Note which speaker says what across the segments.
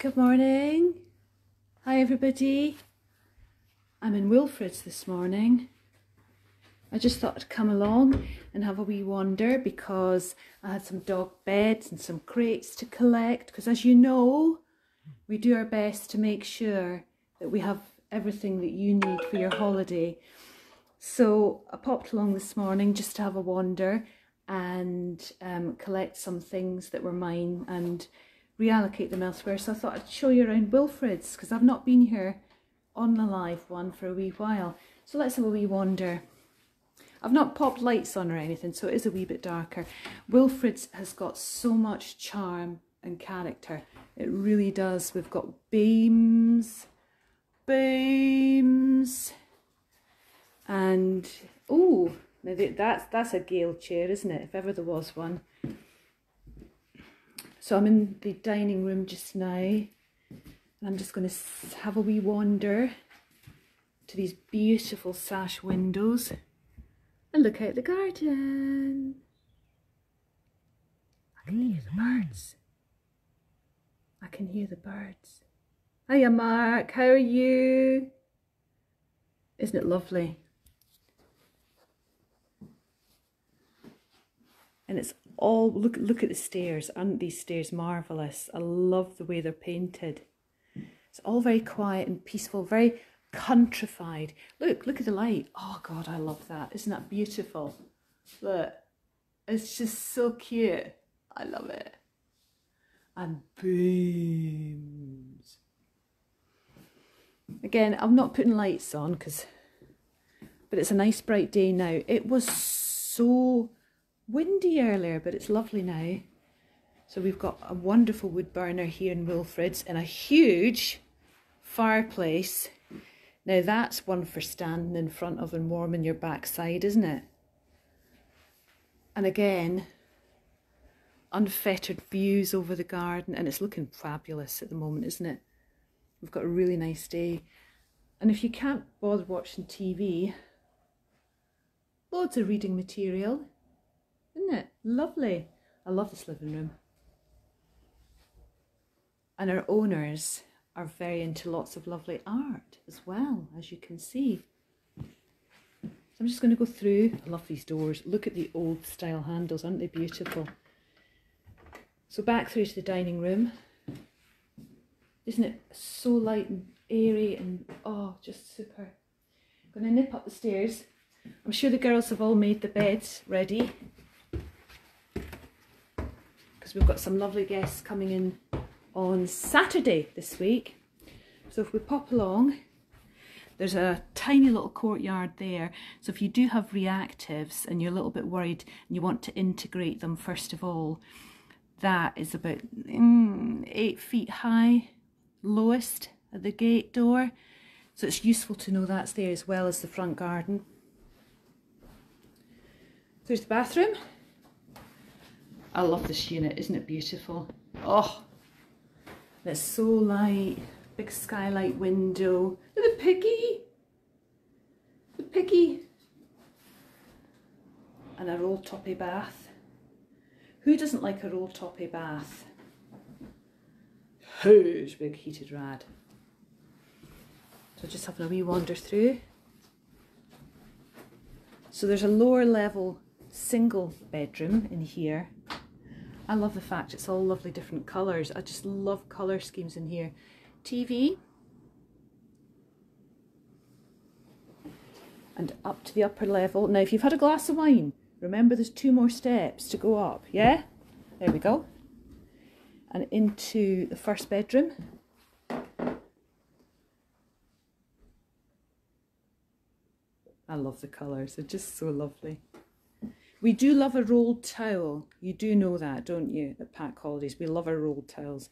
Speaker 1: Good morning. Hi, everybody. I'm in Wilfred's this morning. I just thought I'd come along and have a wee wander because I had some dog beds and some crates to collect. Because, as you know, we do our best to make sure that we have everything that you need for your holiday. So, I popped along this morning just to have a wander and um, collect some things that were mine and reallocate them elsewhere. So I thought I'd show you around Wilfred's because I've not been here on the live one for a wee while. So let's have a wee wander. I've not popped lights on or anything, so it is a wee bit darker. Wilfred's has got so much charm and character. It really does. We've got beams, beams, and oh, that's that's a Gale chair, isn't it? If ever there was one. So I'm in the dining room just now. And I'm just going to have a wee wander to these beautiful sash windows and look out the garden. I can hear the birds. I can hear the birds. Hiya Mark, how are you? Isn't it lovely? And it's all look look at the stairs. Aren't these stairs marvelous i love the way they're painted. It's all very quiet and peaceful very countrified. Look look at the light. Oh god i love that. Isn't that beautiful? Look it's just so cute. I love it. And beams again i'm not putting lights on because but it's a nice bright day now. It was so windy earlier, but it's lovely now. So we've got a wonderful wood burner here in Wilfred's and a huge fireplace. Now that's one for standing in front of and warming your backside, isn't it? And again, unfettered views over the garden and it's looking fabulous at the moment, isn't it? We've got a really nice day. And if you can't bother watching TV, loads of reading material. Isn't it? Lovely. I love this living room. And our owners are very into lots of lovely art as well, as you can see. So I'm just going to go through. I love these doors. Look at the old style handles, aren't they beautiful? So back through to the dining room. Isn't it so light and airy and oh, just super. I'm going to nip up the stairs. I'm sure the girls have all made the beds ready because we've got some lovely guests coming in on Saturday this week. So if we pop along, there's a tiny little courtyard there. So if you do have reactives and you're a little bit worried and you want to integrate them first of all, that is about mm, eight feet high, lowest at the gate door. So it's useful to know that's there as well as the front garden. There's the bathroom. I love this unit, isn't it beautiful? Oh, it's so light. Big skylight window. Look at the piggy. The piggy. And a roll toppy bath. Who doesn't like a roll toppy bath? Huge big heated rad. So just having a wee wander through. So there's a lower level single bedroom in here I love the fact it's all lovely different colours. I just love colour schemes in here. TV. And up to the upper level. Now if you've had a glass of wine, remember there's two more steps to go up, yeah? There we go. And into the first bedroom. I love the colours, they're just so lovely. We do love a rolled towel. You do know that, don't you, at Pack Holidays? We love our rolled towels.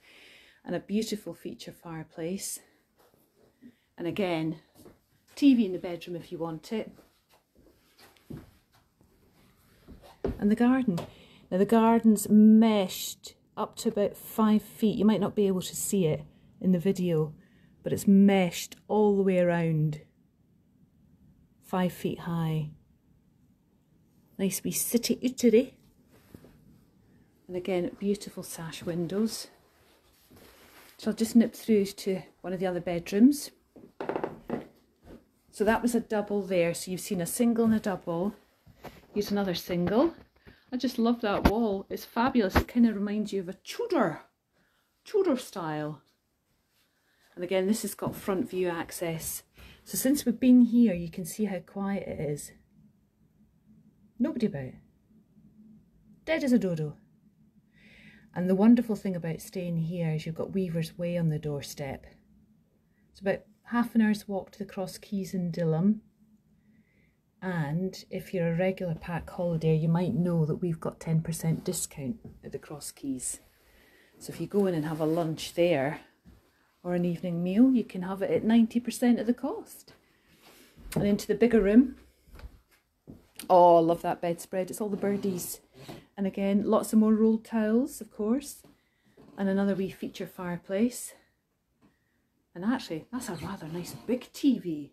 Speaker 1: And a beautiful feature fireplace. And again, TV in the bedroom if you want it. And the garden. Now the garden's meshed up to about five feet. You might not be able to see it in the video, but it's meshed all the way around. Five feet high. Nice wee city uttery. And again, beautiful sash windows. So I'll just nip through to one of the other bedrooms. So that was a double there. So you've seen a single and a double. Here's another single. I just love that wall. It's fabulous. It kind of reminds you of a Tudor, Tudor style. And again, this has got front view access. So since we've been here, you can see how quiet it is. Nobody about. Dead as a dodo. And the wonderful thing about staying here is you've got Weaver's Way on the doorstep. It's about half an hour's walk to the Cross Keys in Dilham. And if you're a regular pack holiday, you might know that we've got 10% discount at the Cross Keys. So if you go in and have a lunch there or an evening meal, you can have it at 90% of the cost. And into the bigger room. Oh, I love that bedspread. It's all the birdies. And again, lots of more rolled towels, of course. And another wee feature fireplace. And actually, that's a rather nice big TV.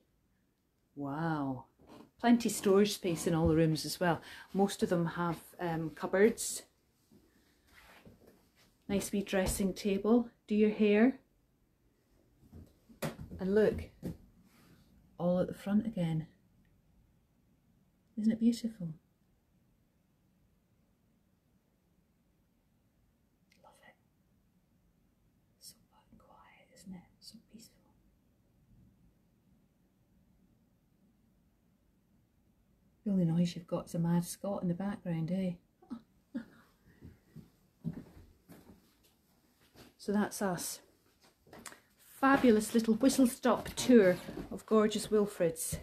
Speaker 1: Wow. Plenty storage space in all the rooms as well. Most of them have um, cupboards. Nice wee dressing table. Do your hair. And look, all at the front again. Isn't it beautiful? Love it. So quiet, isn't it? So peaceful. The only noise you've got is a mad Scot in the background, eh? so that's us. Fabulous little whistle stop tour of gorgeous Wilfred's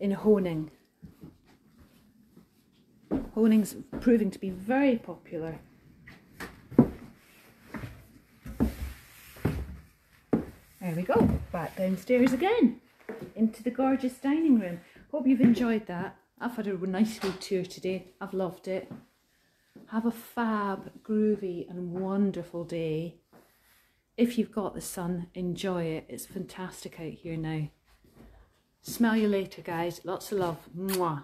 Speaker 1: in Honing. Honing's proving to be very popular. There we go, back downstairs again into the gorgeous dining room. Hope you've enjoyed that. I've had a nice wee tour today. I've loved it. Have a fab, groovy and wonderful day. If you've got the sun, enjoy it. It's fantastic out here now. Smell you later, guys. Lots of love. Mwah.